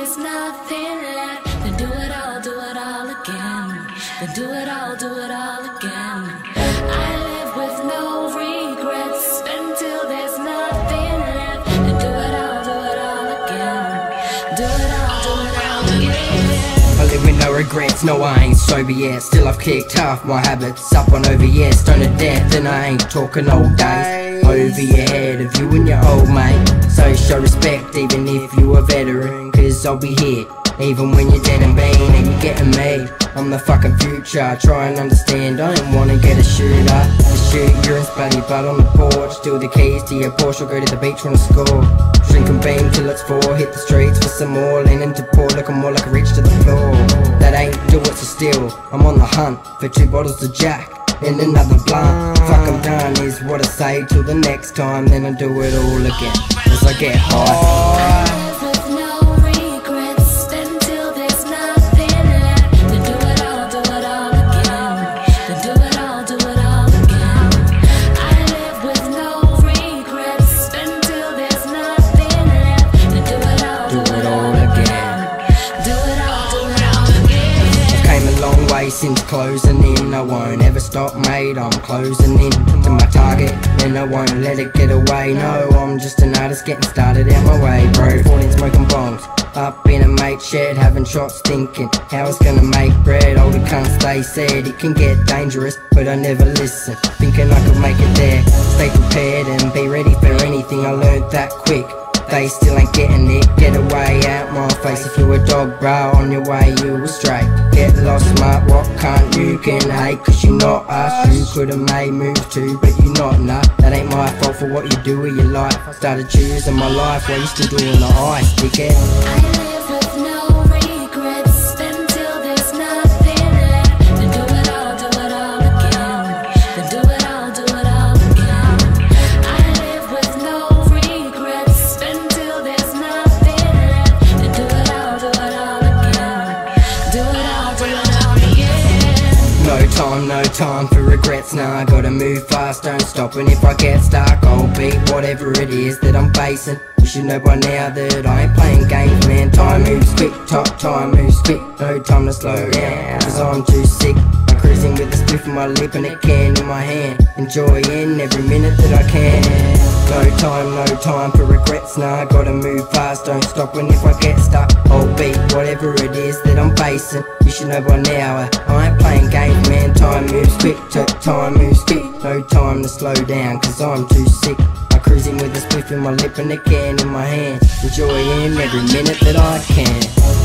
there's nothing left. Then do it all, do it all again. Then do it all, do it all again. I live with no regrets until there's nothing left. Then do it all, do it all again. Do it all, do it all again. I live with no regrets, no I ain't sober yet Still I've kicked half my habits up on over yet Stone to death and I ain't talking old days Over your head of you and your old mate So show respect even if you a veteran. Cause I'll be here even when you're dead and vain and you're getting me I'm the fucking future, try and understand. I don't wanna get a shooter To shoot your bloody blood on the porch. Steal the keys to your Porsche, go to the beach, wanna score. Drinking beam till it's four, hit the streets for some more. Leaning to pour, looking more like a reach to the floor. That ain't do it, so still I'm on the hunt for two bottles of Jack and another blunt Fuck I'm done is what I say till the next time. Then I do it all again. As I get high since closing in. I won't ever stop, mate. I'm closing in to my target, and I won't let it get away. No, I'm just an artist getting started out my way, bro. Falling smoking bongs. Up in a mate shed, having shots, thinking how it's gonna make bread. Oh, we can't stay said, it can get dangerous, but I never listen. Thinking I could make it there. Stay prepared and be ready for anything. I learned that quick. They still ain't getting it, get away out face. If you a dog bro, on your way you were straight Get lost smart, what can't you can hate? Cause you not us, you could've made moves too But you not, nah, that ain't my fault for what you do with your life. I Started choosing my life while you still doing the ice, dickhead time, no time for regrets, nah I gotta move fast, don't stop. And if I get stuck, I'll beat whatever it is that I'm facing. You should know by now that I ain't playing games, man. Time moves quick, top time moves quick. No time to slow down, cause I'm too sick. I'm cruising with a spliff in my lip and a can in my hand. Enjoying every minute that I can. No time, no time for regrets, Now nah Gotta move fast, don't stop. And if I get stuck I'll beat whatever it is that I'm facing. You should know by now, uh, I ain't playing games, Time moves quick, t- time moves quick No time to slow down, cause I'm too sick. I'm cruising with a spliff in my lip and a can in my hand. Enjoying every minute that I can